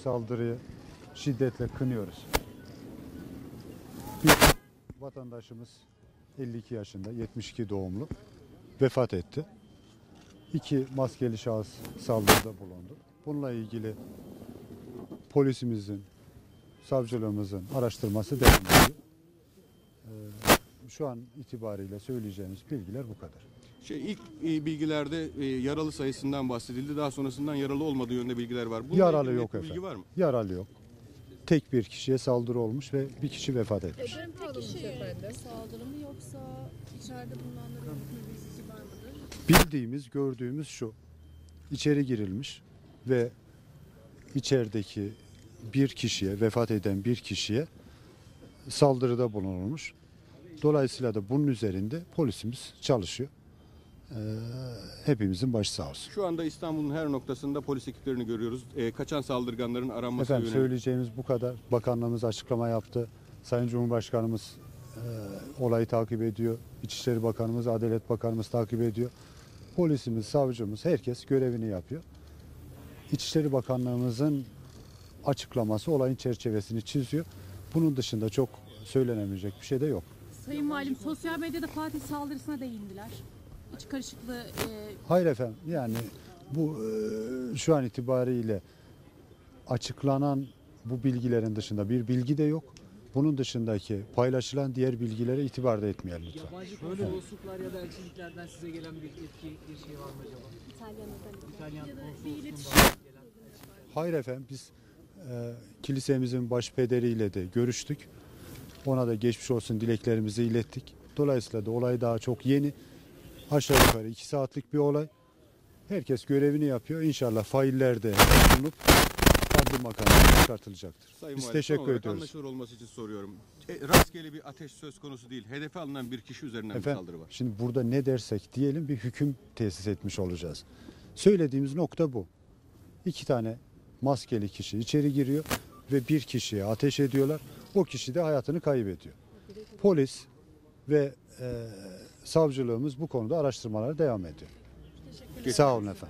saldırıyı şiddetle kınıyoruz. Bir vatandaşımız 52 yaşında, 72 doğumlu vefat etti. İki maskeli şahıs saldırıda bulundu. Bununla ilgili polisimizin, savcılığımızın araştırması devam ediyor. Ee, Şu an itibariyle söyleyeceğimiz bilgiler bu kadar. Şey ilk e, bilgilerde e, yaralı sayısından bahsedildi. Daha sonrasından yaralı olmadığı yönde bilgiler var. Bununla Yaralı ilgili yok net bir efendim. Bilgi var mı? Yaralı yok. Tek bir kişiye saldırı olmuş ve bir kişi vefat etmiş. Kalmış efendim? Saldırı mı yoksa içeride bulunanların bilgisi var mıdır? Bildiğimiz, gördüğümüz şu. İçeri girilmiş ve içerideki bir kişiye, vefat eden bir kişiye saldırıda bulunulmuş. Dolayısıyla da bunun üzerinde polisimiz çalışıyor. Ee, hepimizin başı sağ olsun. Şu anda İstanbul'un her noktasında polis ekiplerini görüyoruz. E, kaçan saldırganların aranmasına Efendim yönelik. söyleyeceğimiz bu kadar. Bakanlığımız açıklama yaptı. Sayın Cumhurbaşkanımız e, olayı takip ediyor. İçişleri Bakanımız, Adalet Bakanımız takip ediyor. Polisimiz, savcımız, herkes görevini yapıyor. İçişleri Bakanlığımızın açıklaması olayın çerçevesini çiziyor. Bunun dışında çok söylenemeyecek bir şey de yok. Sayın Valim sosyal medyada Fatih saldırısına değindiler. İç karışıklığı e, Hayır efendim yani bu e, şu an itibariyle açıklanan bu bilgilerin dışında bir bilgi de yok. Bunun dışındaki paylaşılan diğer bilgilere itibar da etmeyelim lütfen. Yabancı konsolosluklar ya da elçiliklerden size gelen bir etki, bir şey var mı acaba? İtalyan konsolosluğundan gelen Hayır efendim biz e, kilisemizin başpederiyle de görüştük. Ona da geçmiş olsun dileklerimizi ilettik. Dolayısıyla da olay daha çok yeni. Aşağı yukarı iki saatlik bir olay. Herkes görevini yapıyor. İnşallah failler de bulunup adli makamına çıkartılacaktır. Sayın Biz Valim, teşekkür olarak ediyoruz. Anlaşılır olması için soruyorum. E, rastgele bir ateş söz konusu değil. Hedefe alınan bir kişi üzerinden bir Efendim, saldırı var. şimdi burada ne dersek diyelim bir hüküm tesis etmiş olacağız. Söylediğimiz nokta bu. İki tane maskeli kişi içeri giriyor ve bir kişiye ateş ediyorlar. O kişi de hayatını kaybediyor. Polis ve e, savcılığımız bu konuda araştırmalara devam ediyor. Sağ olun efendim.